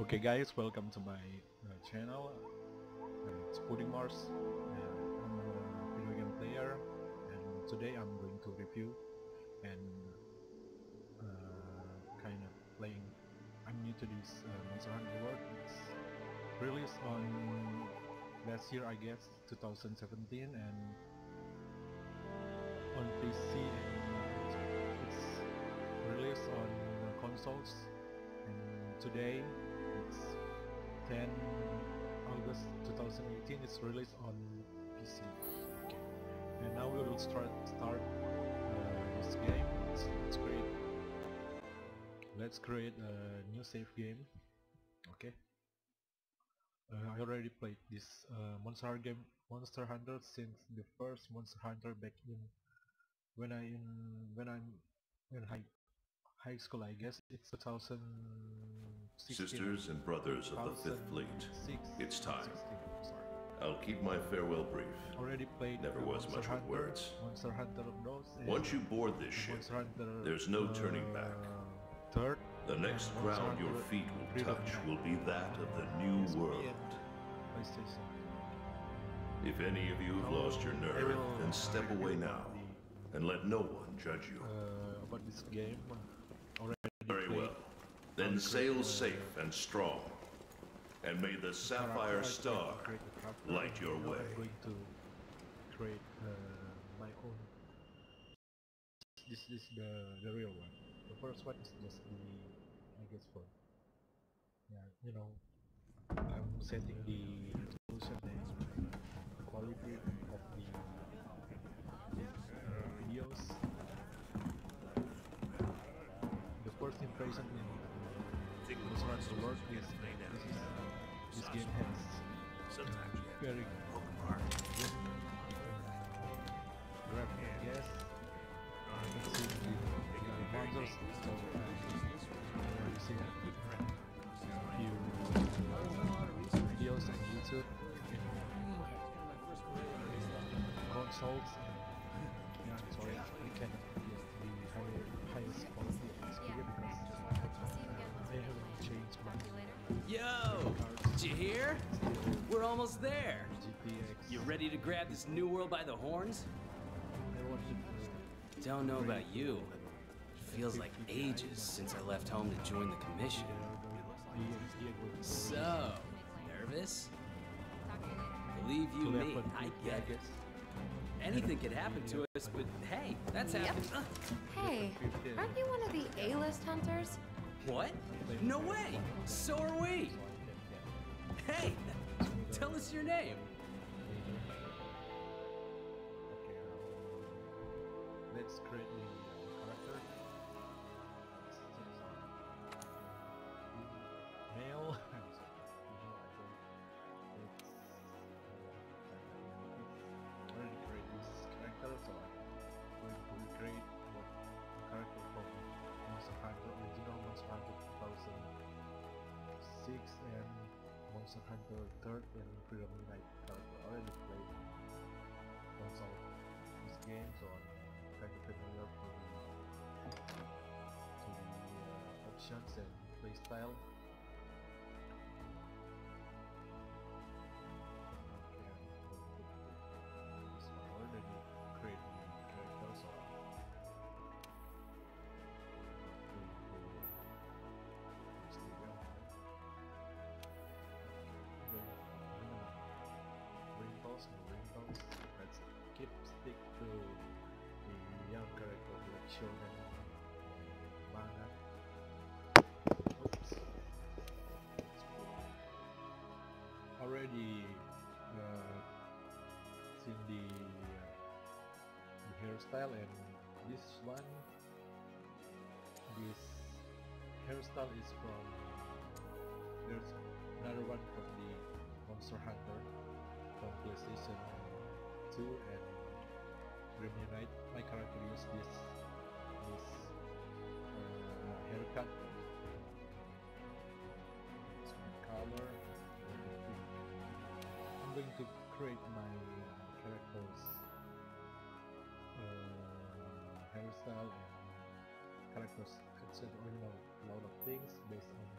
Okay guys, welcome to my uh, channel. Uh, it's Pudding Marsh. Uh, I'm a video game player and today I'm going to review and uh, kind of playing. I'm new to this Monster Hunter World. It's released on last year I guess, 2017 and on PC and it's released on consoles and today 10 August 2018 it's released on PC okay. and now we will start start uh, this game. Let's, let's create let's create a new save game. Okay. Uh, I already played this uh, Monster game Monster Hunter since the first Monster Hunter back in when I in when I'm in high high school I guess. It's 2000 Sisters and brothers of the Fifth Fleet, it's time. I'll keep my farewell brief. Already played Never was Monster much Hunter, with words. Monster Hunter Bros. Once you board this ship, Hunter, there's no turning uh, back. Third. The next ground your feet will touch will be that of the new world. If any of you have lost your nerve, then step away now and let no one judge you. uh, about this game. Already Very well. Then sail safe and strong, and may the sapphire star create a character, light your way. I'm going to create uh, my own. This is the the real one. The first one is just the I guess for yeah you know I'm setting the resolution and quality very good graphic, yes. You can see the, the monsters, so uh, you see videos on YouTube in consoles and yeah, we can use the higher, highest quality of this video because I haven't changed my Yo! Did you hear? We're almost there. GTX. You ready to grab this new world by the horns? I Don't know about you. It feels like ages since I left home to join the commission. So, nervous? Believe you me, I get it. Anything could happen to us, but hey, that's Yep. happened. Uh, Hey, aren't you one of the A-list hunters? what? No way! So are we! Hey! Tell us your name. Hunter 3rd and Freedom Unite character. I already played console this game, so I'm kind of familiar to the, to the uh, options and playstyle. Shonen manga. Oops. Already uh, seen the, uh, the hairstyle and this one this hairstyle is from there's another one from the Monster Hunter from PlayStation 2 and Grim Unite. My character used this uh, haircut. Color. I'm going to create my uh, character's uh, hairstyle and characters or you know a lot of things based on my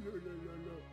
no, no, no, no.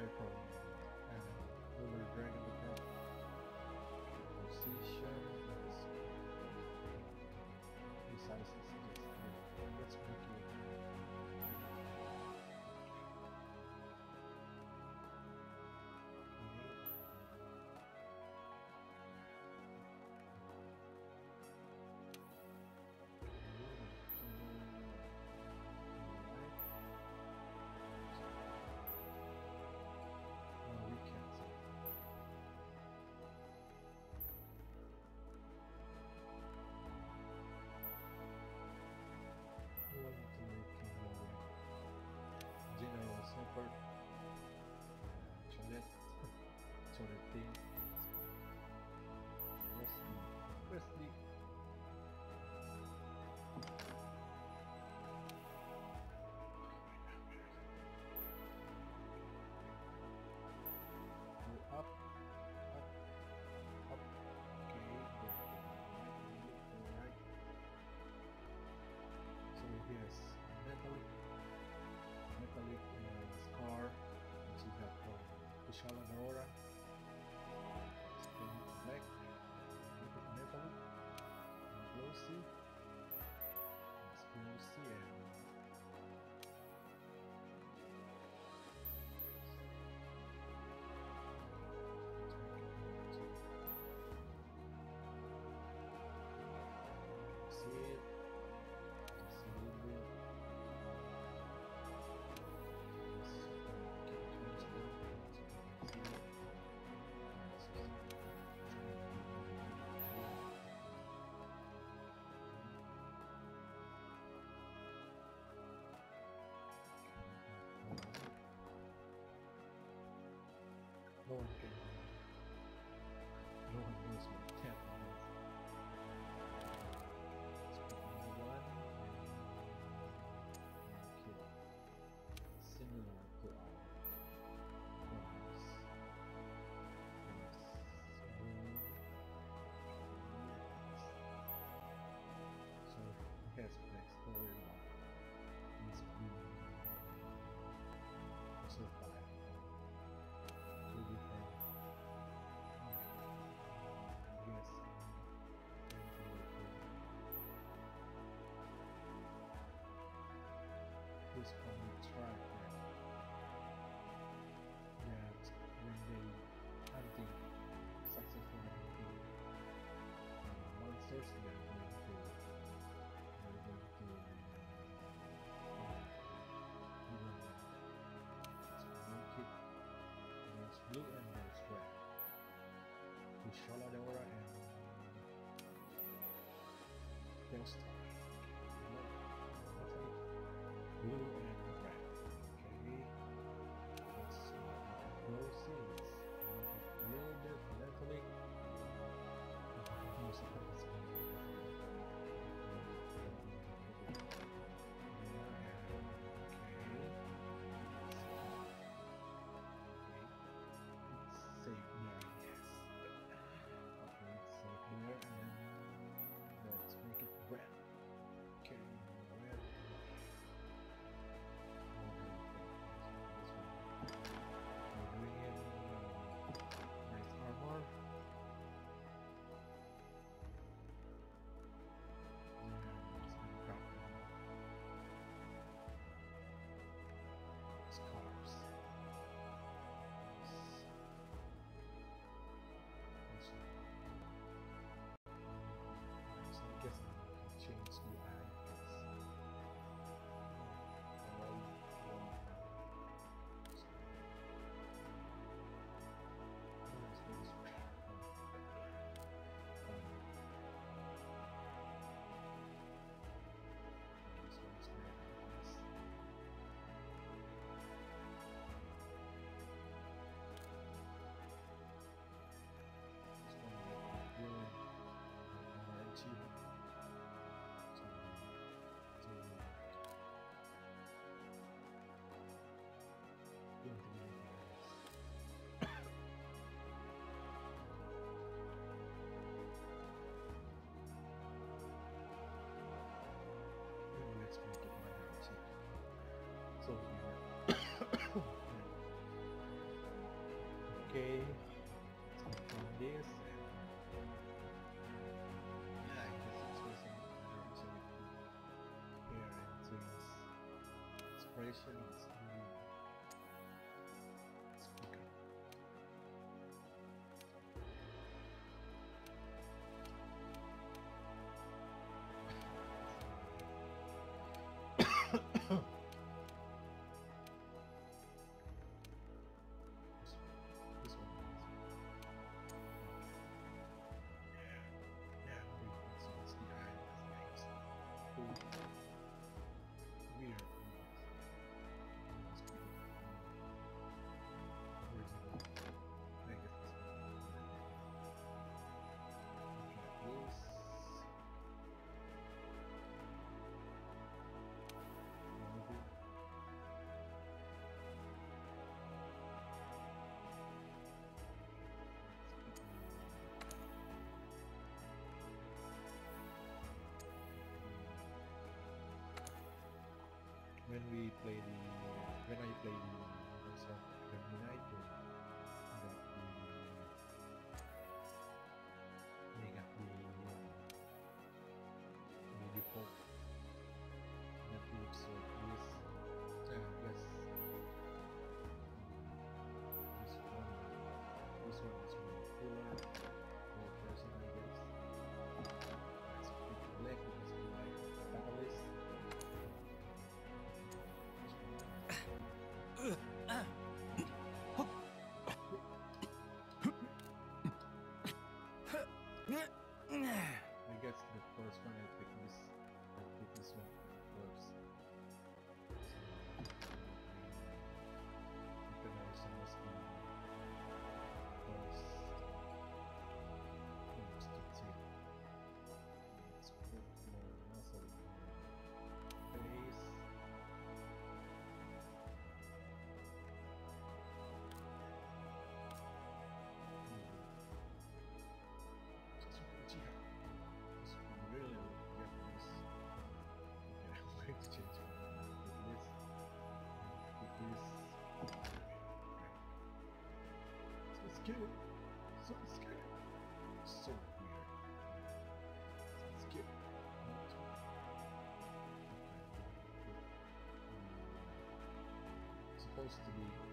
Fire problem. sort of thing. Up, up, up. Okay. So here's metallic, metallic uh, scar, and you got uh, Vishal Aurora. celebrations we play the when I play the I guess the first one I pick this I pick this one. scared. So scary. So weird. So scary. Supposed to be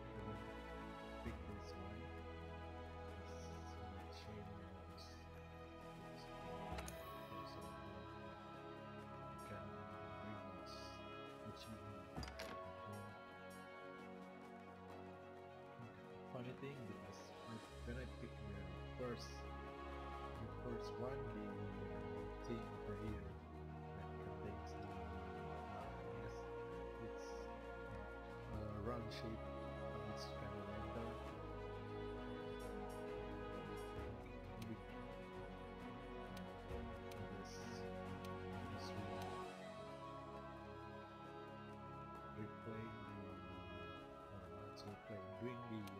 course, the first one being here, team over here that contains the yes, it's a round shape on its trapezoidal. This, this we play the, uh, so play doing the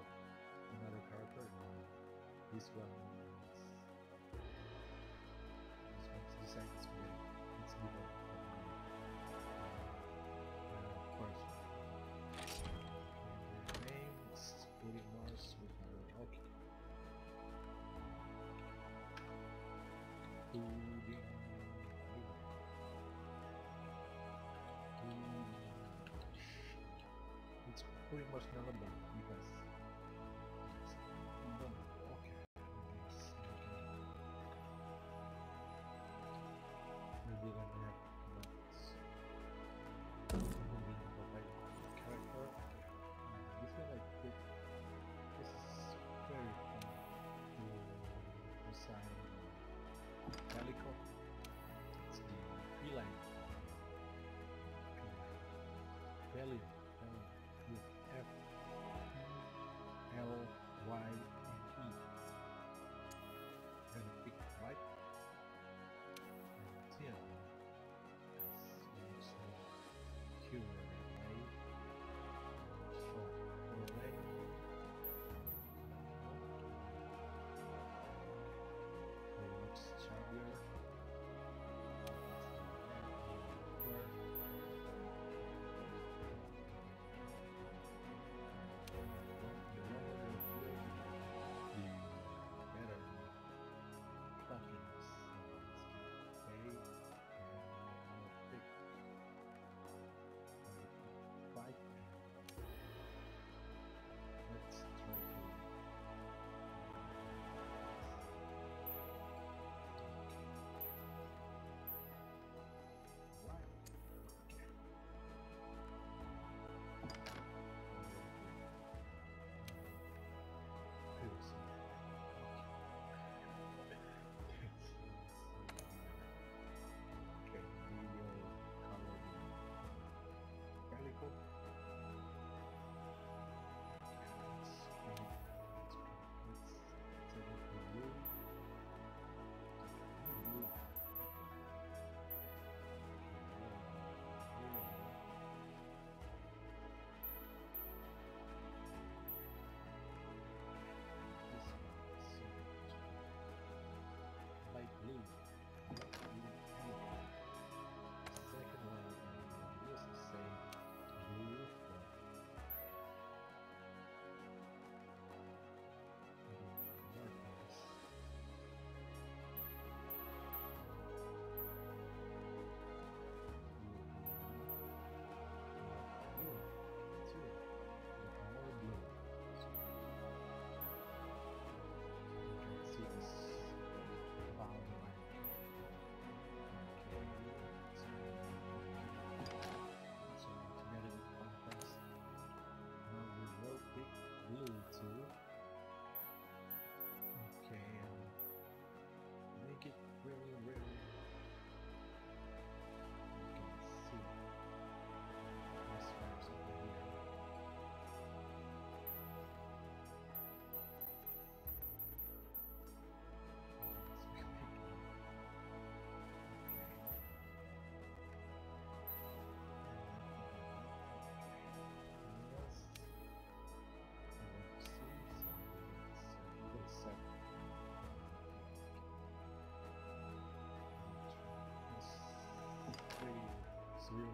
ulmożnął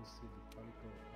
see the power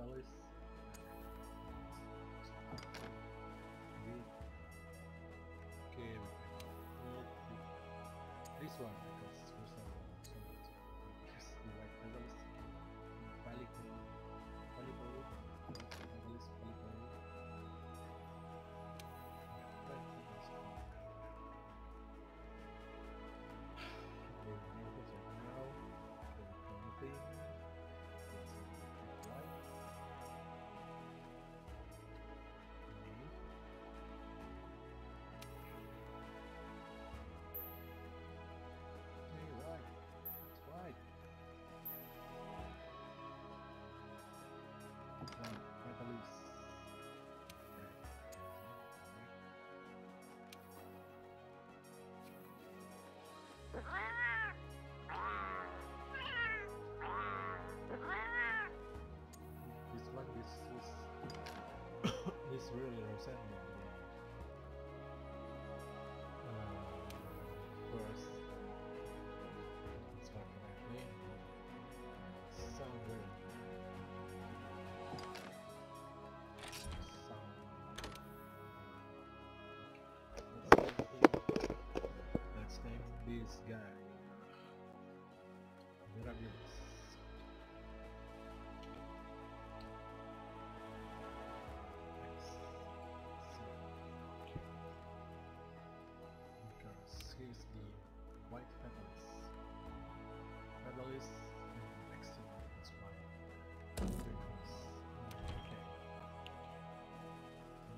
dollars. Okay, this one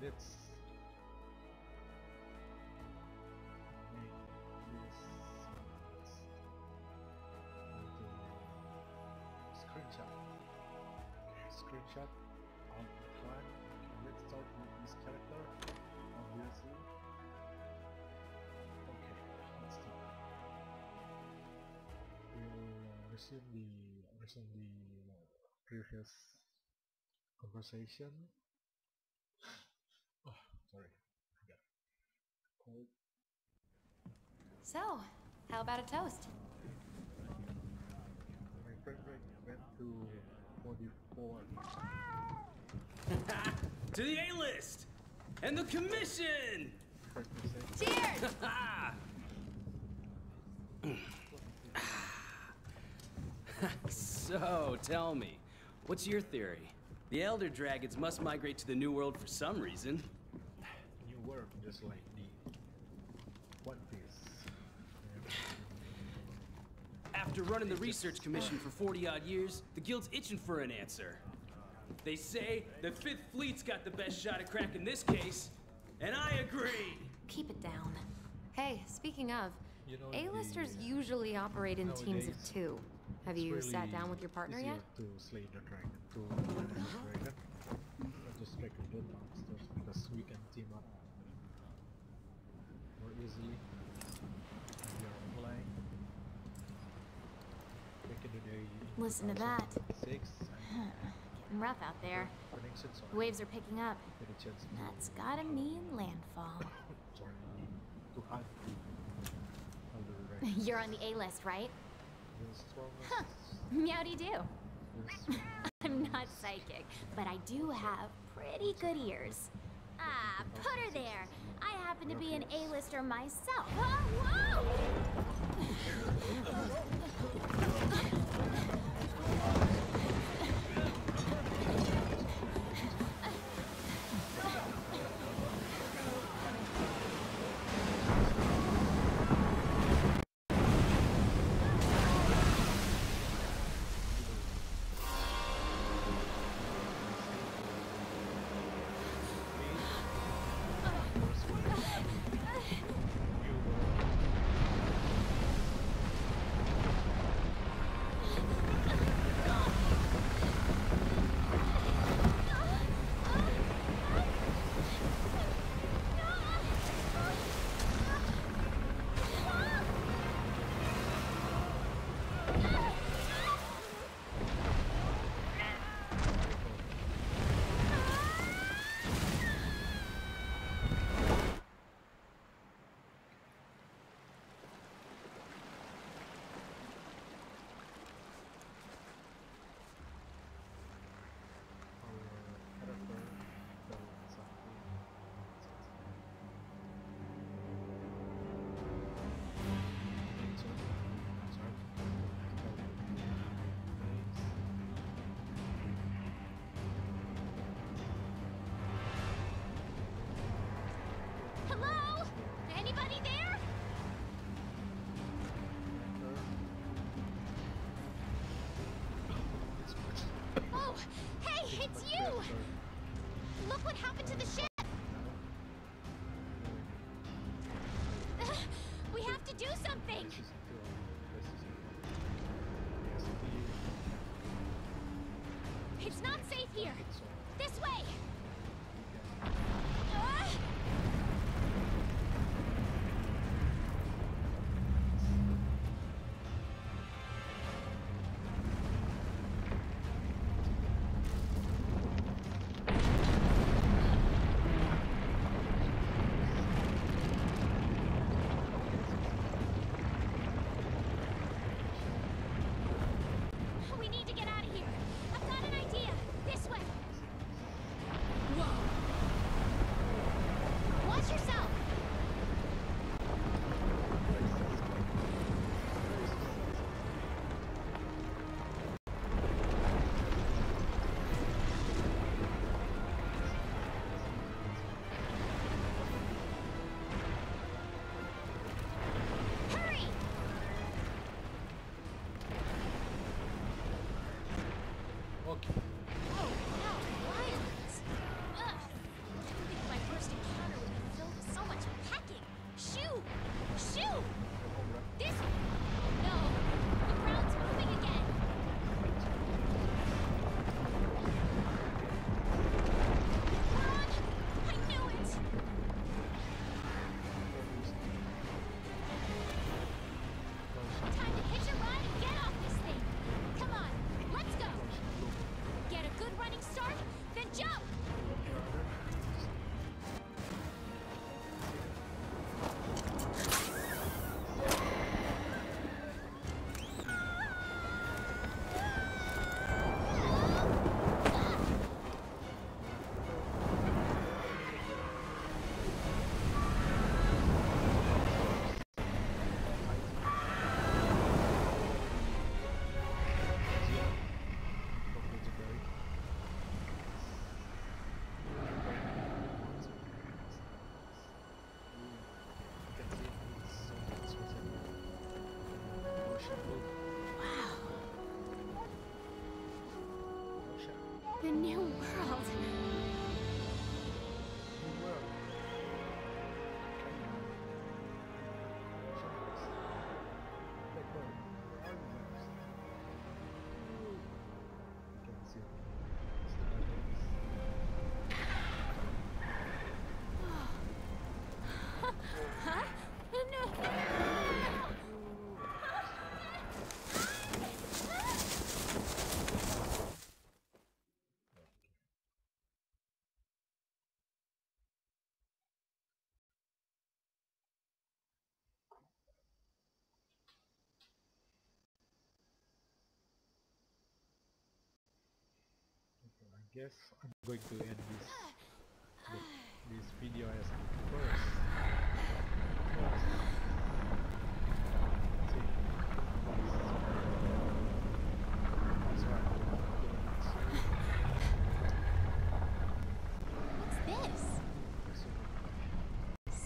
let's screenshot. Okay, screenshot on the flag. Let's start with this character, obviously. Okay, let's start. We'll resume the, resume previous conversation. So, how about a toast? My friend went to 44. to the A-list! And the commission! Cheers! so, tell me, what's your theory? The Elder Dragons must migrate to the New World for some reason. New World, just like the One Piece. After running the research commission for 40 odd years, the guild's itching for an answer. They say the Fifth Fleet's got the best shot at cracking this case, and I agree. Keep it down. Hey, speaking of, you know, A-listers usually operate in teams of two. Have you really sat down with your partner yet? To slay the dragon, to manage the uh-huh. dragon. just like a good monsters because we can team up more easily. Listen to that. Six. Getting rough out there. Waves are picking up. That's gotta mean landfall. You're on the A list, right? Huh. Meowdy do. I'm not psychic, but I do have pretty good ears. Ah, put her there. I happen to be an A-lister myself. Oh, whoa! あっ! Hey, it's you! Look what happened to the ship! New world. Guess I'm going to end this this video as first. What's this?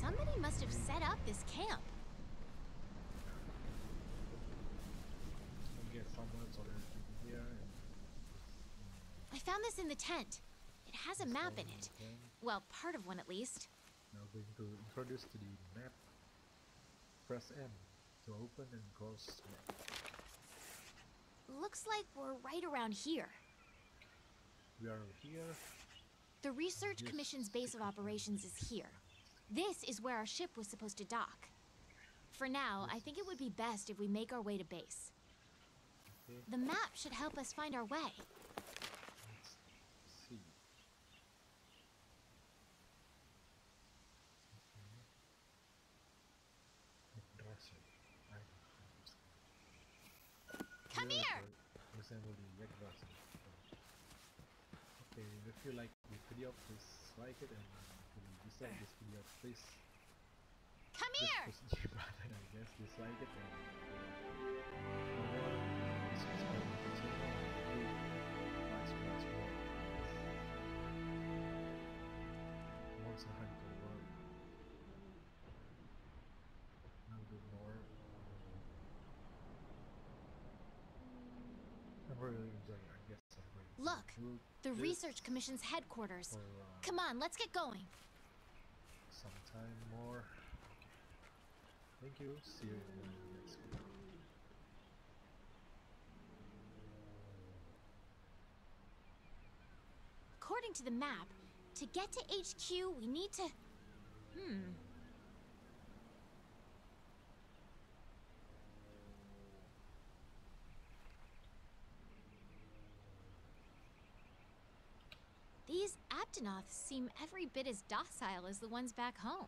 Somebody must have set up this camp. I guess someone's already here. I found this in the tent. It has a map in it. Well, part of one at least. Now going to introduce to the map. Press M to open and close map. Looks like we're right around here. We are here. The Research Yes. Commission's base of operations is here. This is where our ship was supposed to dock. For now, I think it would be best if we make our way to base. Okay. The map should help us find our way. Let's see. Yggdrasil. I- Come here! Resemble the Yggdrasil. Okay, if you like the video, please like it, and if you dislike this video, please Come just here! button, I guess, dislike it, and uh, going to Look, do The Research Commission's headquarters. for uh, Come on, let's get going. more. Thank you. See you in the next video. According to the map, to get to HQ, we need to. Hmm. These Aptonoths seem every bit as docile as the ones back home.